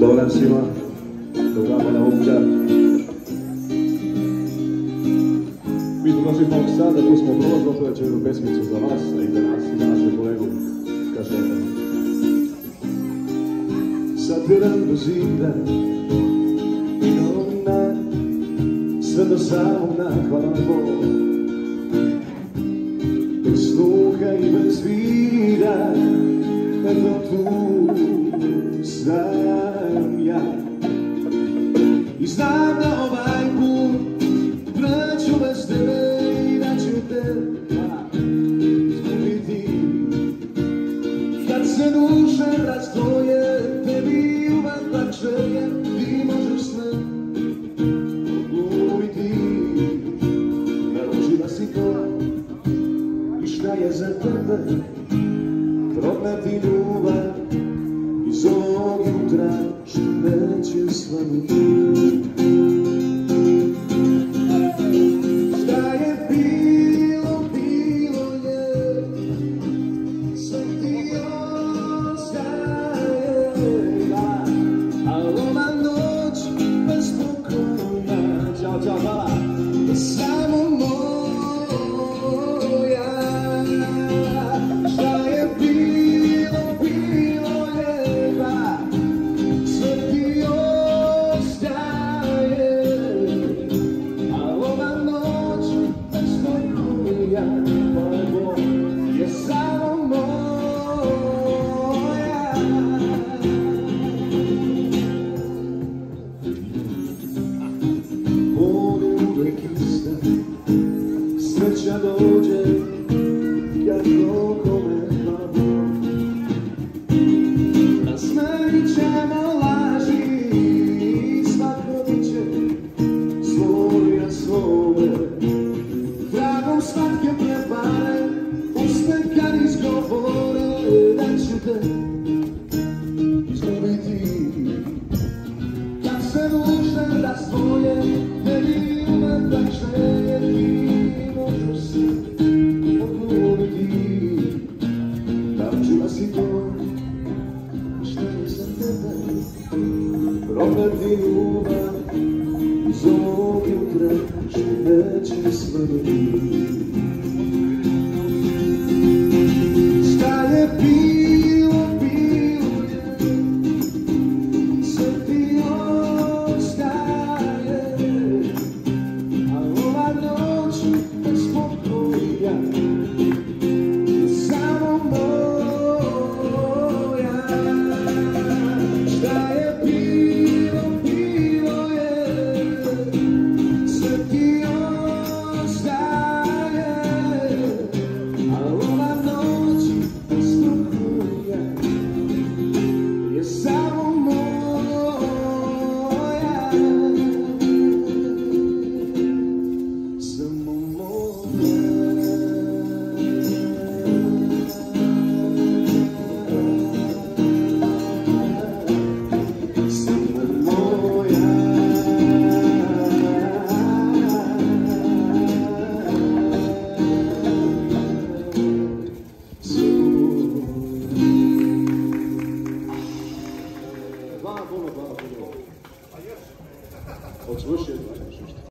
Dobar svima. Mi i za nas i nakvala bol. Bez sluha i bez vida, eto tu ja. I znam da ovaj put bez tebe i da ću te izgubiti. Kad se duše razdvoje, tebi uvek to, i tebe prokleti ljubav iz ovog jutra što neće prokleti ljubav, iz ovog jutra neće svanuti.